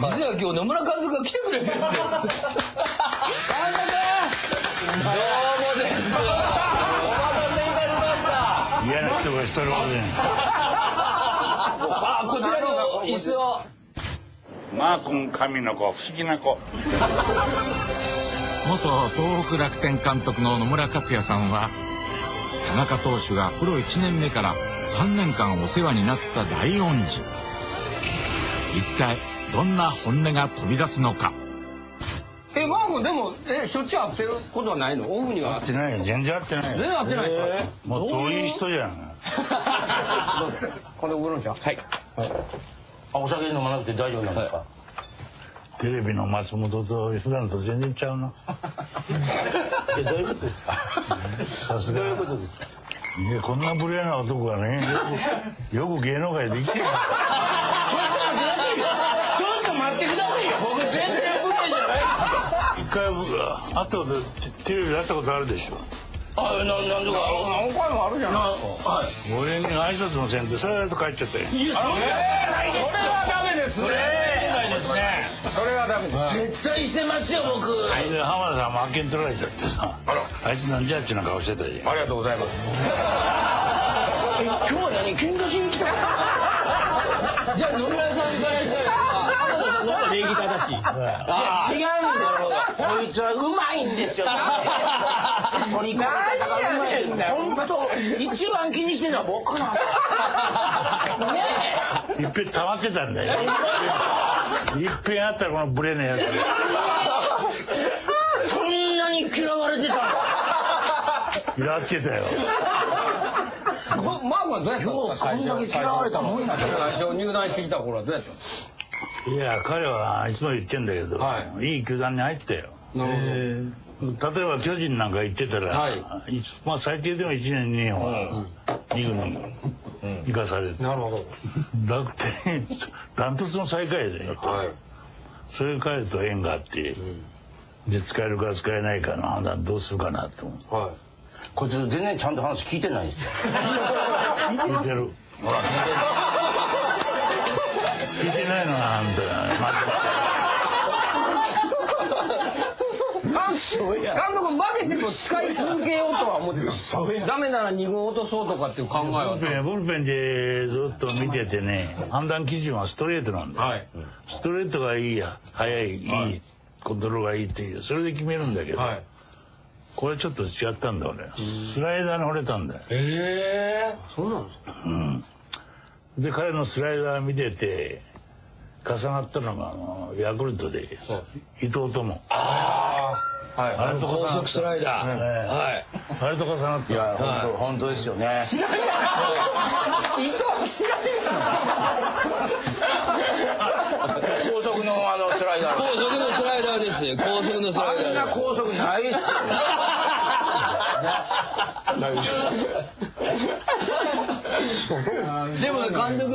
実は今日野村監督が来てくれてるんです。監督どうもです。お待たせいたしました。嫌な人が一人おるねあ、こちらの椅子を。マー君神の子不思議な子元東北楽天監督の野村克也さんは田中投手がプロ1年目から3年間お世話になった大恩人一体どんな本音が飛び出すのか？えマー君でもえしょっちゅう会ってることはないの？オフには？会ってないよ。全然会ってない全然よ会ってないですか？もう遠い人じゃん。どうぞ。これウーロン茶。はい。あお酒飲まなくて大丈夫なんですか、テレビの松本と普段と全然ちゃうな えどういうことですか？さすが。どういうことですか？いやこんな無礼な男がねよくよく芸能界で生きてるちょっと待ってくださいよ僕全然無理じゃない一回会ったことテレビで会ったことあるでしょ。あななんとか何回もあるじゃない。俺に挨拶もせんでさーっと帰っちゃったよ。それはダメですねですね。それはダメです。絶対してますよ僕。で浜田さんも発見取られちゃってさ。あいつなんじゃっちゅうな顔して。たじゃんありがとうございます。え今日は何？喧嘩しに来た じゃあ野村さんから礼儀正しい。あ違うんだよ。こいつはうまいんですよ。取り込み方がうまいん。だよ本当一番気にしてるのは僕なんだねえ。いっぺん溜まってたんだよいっぺんあったらこのブレねやつ。そんなに嫌われてたんだやってたよ。マー君はどうやったんですか？最初こんだけ嫌われたもんなんだ最初入団してきた頃はどうやったんですかいや彼はいつも言ってんだけど、、はい。い球団に入ったよ。なるほど。例えば巨人なんか行ってたら、はい。まあ最低でも1年2年は2軍に行かされて、なるほど。楽天ダントツの最下位で、はい。それ彼と縁があって、で使えるか使えないかの判断どうするかなと。思うはい。こいつ全然ちゃんと話聞いてないんですよ。聞いてる。聞い監督負けても使い続けようとは思ってた。んですかダメなら2軍落とそうとかっていう考えはブルペンブルペンでずっと見ててね判断基準はストレートなんだよ、はい。ストレートがいいや速い、い、いコントロールがいいっていうそれで決めるんだけど、はい。これちょっと違ったんだ俺スライダーに惚れたんだよ。そうなんですか？で彼のスライダー見てて重なったのがあのヤクルトで伊藤友はいあれと高速スライダー。はい。あれと重なったいや本当本当ですよね知らんやん伊藤知らんやん高速のあのスライダー高速のスライダーですよ。高速のスラあんなイダー。高速ないっすよでも監督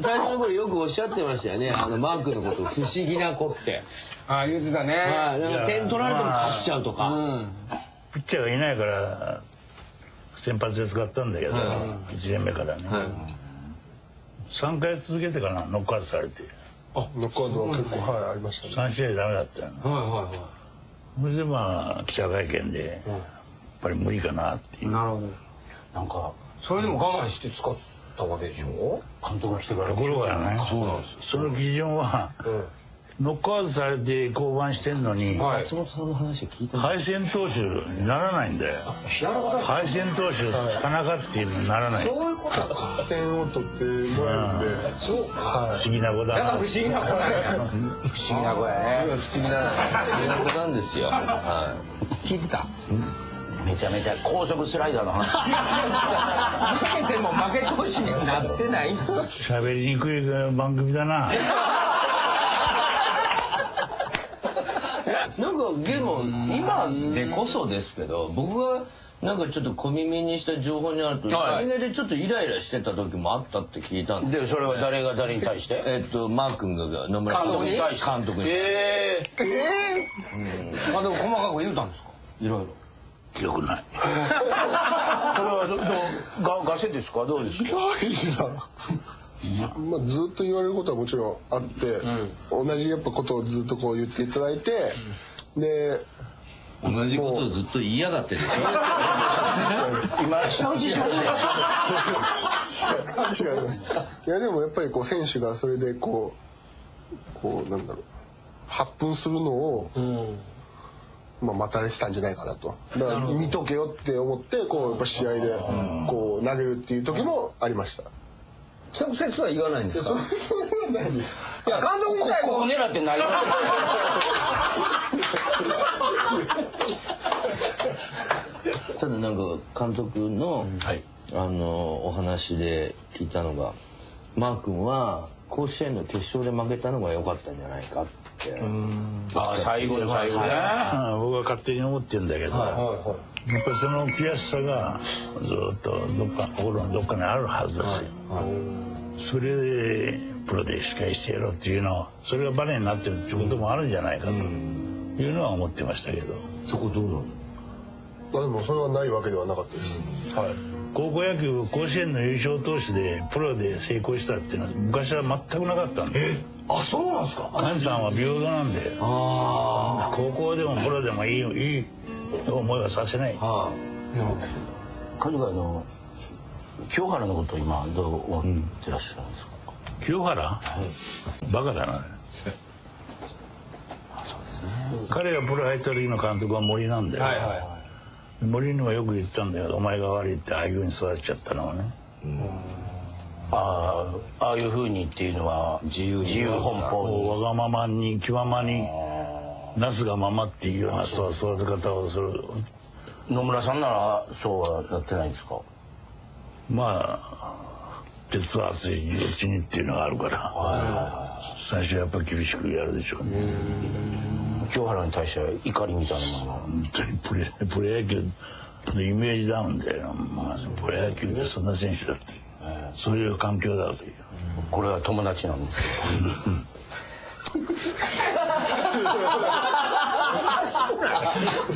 最初の頃よくおっしゃってましたよね。あのマークのこと不思議な子って、ああ言ってたね。はい、なんか点取られても勝っちゃうとか、ピッチャーがいないから先発で使ったんだけど、1年目からね、3回続けてからノックアウトされて。あノックアウトは結構はいありましたね。3試合ダメだったよ、はいはいはそれでまあ記者会見で、ぱり無理かなっていう。なるほど。なんかそれでも我慢して使ったわけでしょ？監督が来てから。ところがね。その基準は、ノックアウトされて降板してんのに、はい。松本さんの話聞いてない敗戦投手にならないんだよ。敗戦投手田中っていうのにならない。不そういうことか。点を取ってもらえるんで。そうか。思議な子だな。だから不思議な子なんや不思議な子やね。不思議な、不思議な子なんですよ。は聞いてた？めちゃめちゃ高速スライダーの話。負けても負け投手にはなってない。喋りにくい番組だな。い。なんか、でも、今でこそですけど、僕が、なんかちょっと小耳にした情報にあると、はい。でちょっとイライラしてた時もあったって聞いたんで。でそれは誰が誰に対して？え っと、マー君が野村監督に対して。監督に。ええあでも細かく言うたんですか？いろいろよくない。それはどどがガセですか？どうですか？まあ、ずっと言われることはもちろんあって、同じやっぱことをずっとこう言っていただいてで同じことをずっと言いやがってるでしょ？今舌打ちしましたよ。違いますいやでもやっぱりこう選手がそれでこうこうなんだろう発奮するのを、まあ、待たれてたんじゃないかなと。だから見とけよって思ってこうやっぱ試合でこう投げるっていう時もありました。直接は言わないんですか？そ それはないです。いや監督自体ここも狙ってない。よただなんか監督の、あのお話で聞いたのがマー君は甲子園の決勝で負けたのが良かったんじゃないかって。あ最後の最後ねうん僕は勝手に思ってんだけど、やっぱりその悔しさがずっとどっか心のどっかにあるはずですよ、それでプロで司会してやろうっていうのはそれがバネになってるってこともあるんじゃないかと。いうのは思ってましたけど。そこどうなの？あでもそれはないわけではなかったです、はい高校野球甲子園の優勝投手でプロで成功したっていうのは昔は全くなかったんで。あそうなんですか？神さんは平等なんで。あ高校でもプロでもいいいい思いはさせない。あは監督あの清原のこと今どう思ってらっしゃるんですか、清原、バカだな。彼がプロ入った時の監督は森なんだよ、はいはいは森にもよく言ったんだけどお前が悪いってああいうふうに育っちゃったのはね。ああああいうふうにっていうのは自由自由奔放わがままに気ままになすがままっていうようなそう育て方をする。野村さんならそうはなってないんですか？まあ鉄は熱いうちにっていうのがあるから。最初やっぱ厳しくやるでしょうね清原に対しては怒りみたいなもの。が本当にプレプロ野球のイメージダウンで、まあ、プロ野球ってそんな選手だって。いうそういう環境だという。これは友達なんです。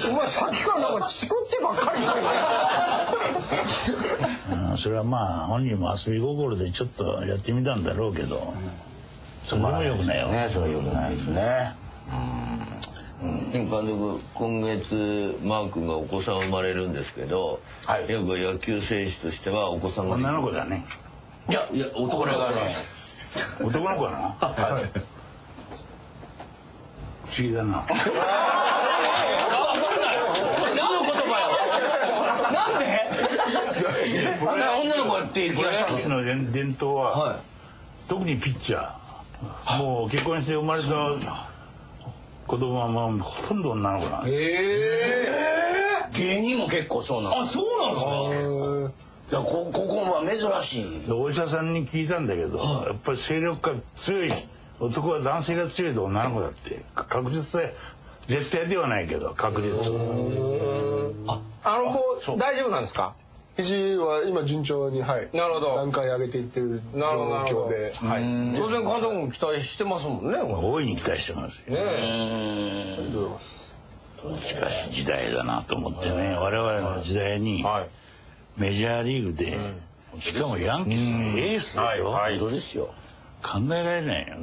お前さっきからなんかチクってばっかりしてる。ねうんそれはまあ本人も遊び心でちょっとやってみたんだろうけど。それでもよくないよ、ねそれはよくないですね。でも監督今月マー君がお子さん生まれるんですけど、はい。やっぱ野球選手としてはお子さんが女の子だね。いやいや男の子だなはい。不思議だな。うちの言葉よ。なんで？あんな女の子っていう気がしたの。うちの伝伝統は、は特にピッチャー。もう結婚して生まれた子供はもうほとんど女の子なんです。芸人も結構そうなんですあそうなんですか？えー。いやこここは珍しい。でお医者さんに聞いたんだけど、やっぱり勢力が強い。男は男性が強いと女の子だって確実で絶対ではないけど確実。あのもう。大丈夫なんですか？肘は今順調にはい。なるほど。段階上げていってる状況ではい。当然監督も期待してますもんねこ大いに期待してますねありがとうございます。しかし時代だなと思ってね我々の時代にはい。メジャーリーグで、しかもヤンキースのエースでしょ、本当ですよ。考えられないよ、